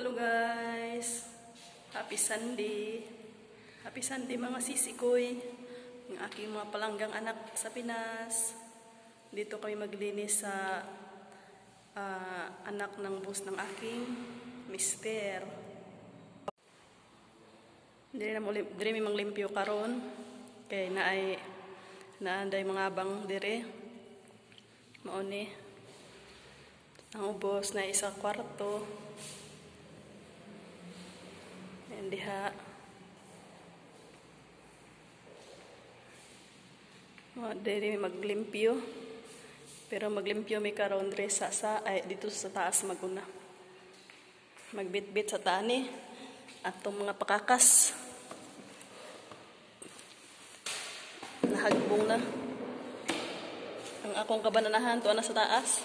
Hello guys! Happy Sunday! Happy Sunday mga sisikoy! Ang aking mga palanggang anak sa Pinas. Dito kami maglinis sa ah, anak ng bus ng aking mister. Dili na mo lim- dili mi manglimpyo karon kay naay naanday mga abang dire. Mao ni ang ubos na isa kwarto. Ayan diha. Mga diri maglimpyo. Pero maglimpyo may karon dre sa sa ay dito sa taas maguna. Magbitbit sa tani atong mga pakakas. Nahagbong na. Ang akong kabananahan to na sa taas.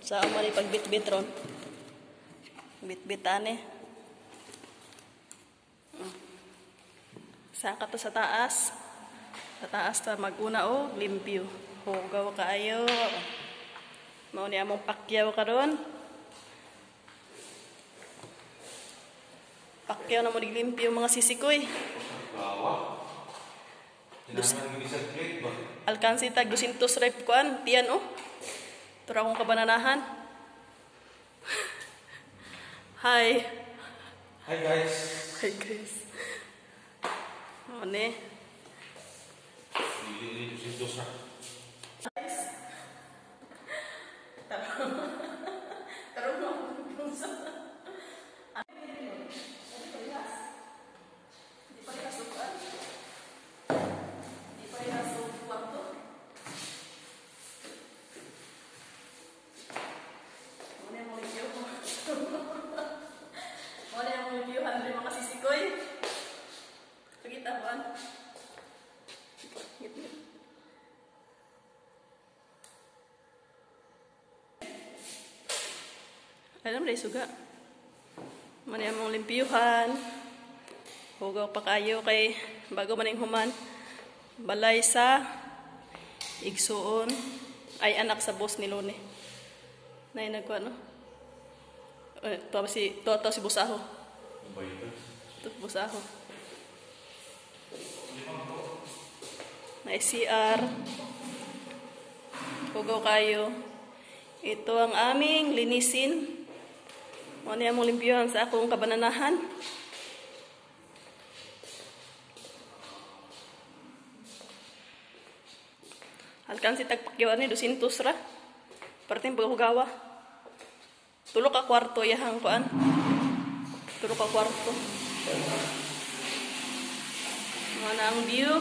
Sa amari pagbitbit ron. Bitbitan eh. Saka to sa taas. Sa taas ta maguna o limpyo. Hugaw kaayo. Mao ni among pakyaw karon. Pakyaw na mo limpyo mga sisikoy. Bawa. Alkansi tag 200 rep kuan, tiyan oh. Tura akong kabananahan. Hi. Hi guys. Hi guys. Ano ni? Hindi dito si Dos na. Tarong mo kung sa... Di pa rin nasukuan. Di pa rin nasukuan to. Muna yung mga review ko. Muna yung mga review han mga sisikoy. Pagkita ko an. Alam na suga. Mani among limpiyuhan. Hugaw pa kayo kay bago maning human. Balay sa igsuon ay anak sa boss ni Lone. Nay nagkuha no? Eh, to si to, to si Busaho. To Busaho. May CR. Hugaw kayo. Ito ang aming linisin. Ano yung mong limpyuhan sa akong kabananahan? Alkansi tagpakyawan ni 200 ra. Perting paghugawa. Tulo ka kwarto yahang kuan. Tulo ka kwarto. Mga na ang view.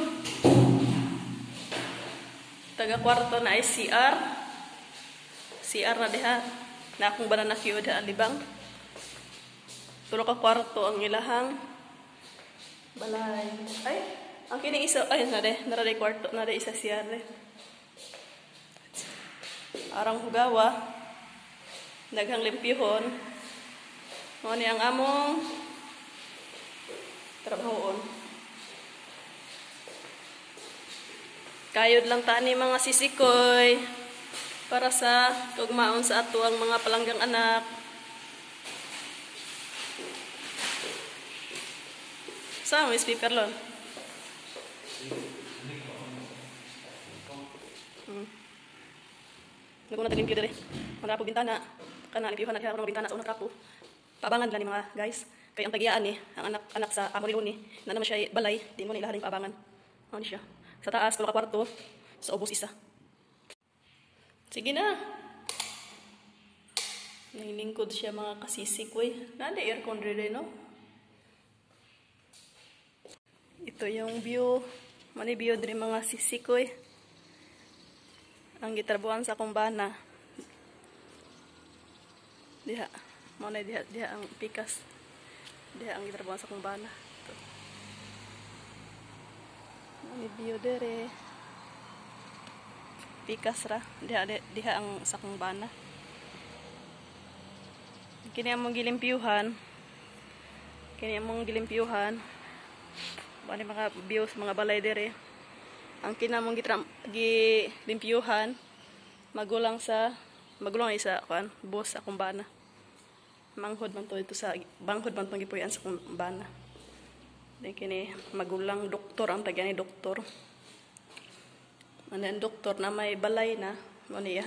Taga kwarto na ay CR. CR na diha. Na akong banana queue da ang libang. Tulo ka kwarto ang ilahang balay. Ay, ang kini isa ay na de, nara de kwarto, na de isa CR de. Arang hugawa. Daghang limpyuhon. Mo ni ang among trabahoon. Kayod lang tani mga sisikoy para sa tugmaon sa ato ang mga palanggang anak. Sa mo speaker lon. Hmm. Naguna taglim kyo dere. Mga po bintana. Kana limpyuhan na ako ng bintana sa unang kapo. Paabangan lang ni mga guys. Kay ang tagiyaan ni ang anak anak sa amo ni Luni na naman siya balay, di mo nila ring paabangan. Ano siya? Sa taas ka kwarto, sa ubos isa. Sige na. Nilingkod siya mga kasisikoy. Nada aircon rin no? Ito yung view. Mani view din mga sisikoy. Ang gitarbuan sa kumbana. Diha. Muna diha, diha ang pikas. Diha ang gitarbuan sa kumbana. Mani view dire. Pikas ra. Diha, diha, ang sa kumbana. Kini among gilimpyuhan. Kini among gilimpyuhan. Bani mga views, mga balay dire. Ang kinamong gitram, gi limpyuhan magulang sa Magulong isa kuan, boss akong bana. Manghod man to ito sa banghod man tong sa akong bana. Then kini magulang doktor ang taga ni doktor. Ano yung doktor na may balay na, mo ni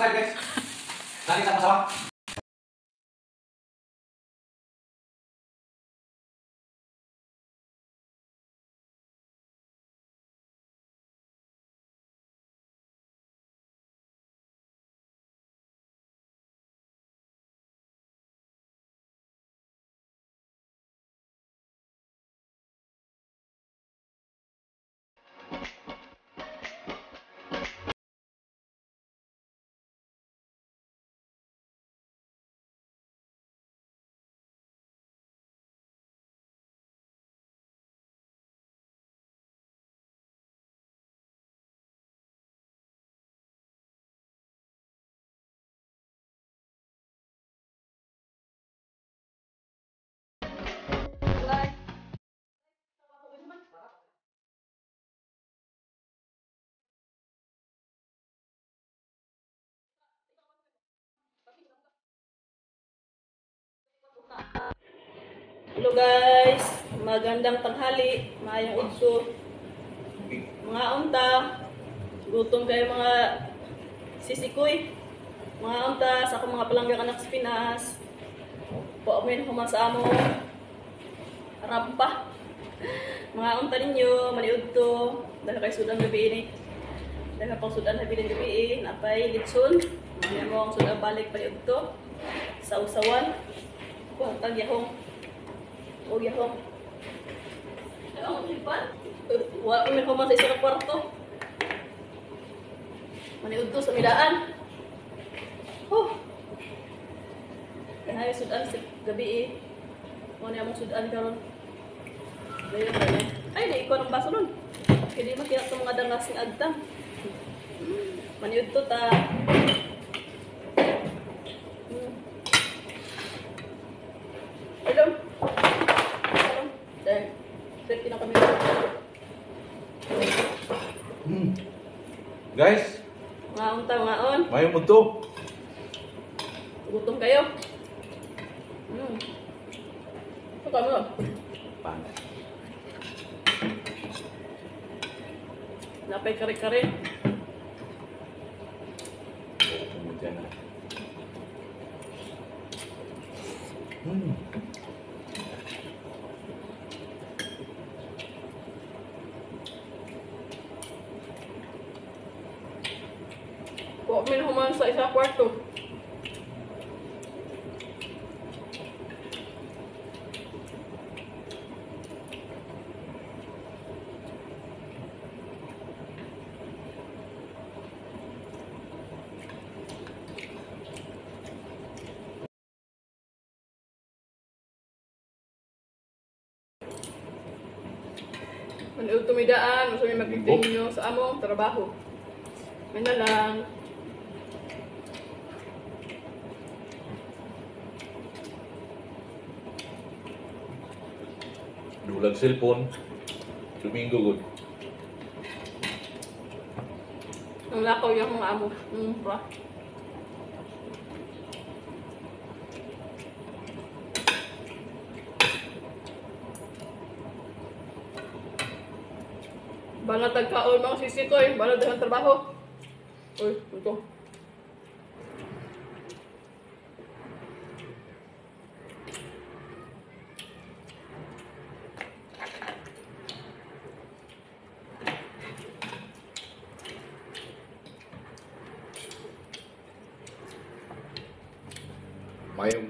iyahang paabangan dire. Slide guys. Lagi sama-sama. Hello guys, magandang tanghali, maayong udso. Mga unta, gutom kayo mga sisikoy. Mga unta, sa akong mga palanggang anak sa Pinas. Paumin ko sa amo. Rampa. Mga unta ninyo, maniud to. Dahil kay sudan gabi ini. Dahil pang sudan gabi ng gabi eh. Napay litson. Mga mo sudan balik paniud to. Sa usawan. Kuha tag yahong. O yahong. Ay, ang ulipan. Wala kami kuman sa isang kwarto. Maniud to sa midaan. Oh. Kanayo sudan sa gabi eh. Mo na among sudan karon. Dayon ba niya? Ay, di ko ng baso nun. Kaya di makita sa mga dangas ng agtang. Maniud to ta. Hmm. Hello. Hello. Dahil, pwede na kami. Guys, Mga unta, mga on. mayo mo to. Gutom kayo. Hmm. Ito kami. Paano? Napay kare-kare. Hmm. Huwag min human sa isa kwarto. Manood tumidaan, gusto may mag-continue sa among trabaho. May na lang. Dulag cellphone. Domingo good. Ang lakaw yung mga amo. Mm, pra. Bala tagkaon mga sisi ko eh. Bala dagang trabaho. Uy, ito. மயம்